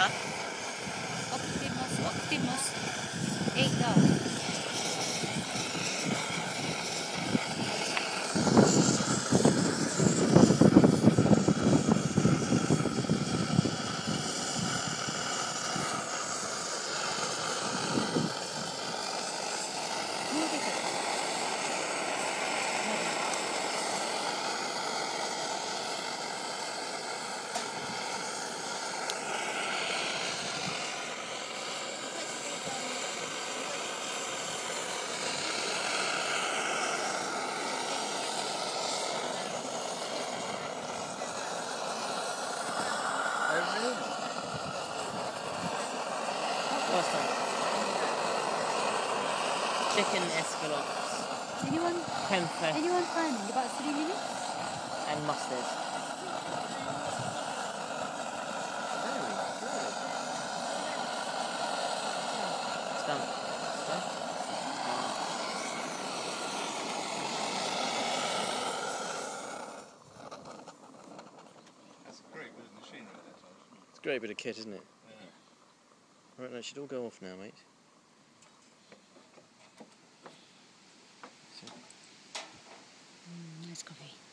Huh? Chicken escalopes, Anyone, pempher, anyone timing? About three minutes? and mustard. It's done. That's a great bit of machinery that. It's a great bit of kit, isn't it? Yeah. Right, that should all go off now, mate. Muscovy.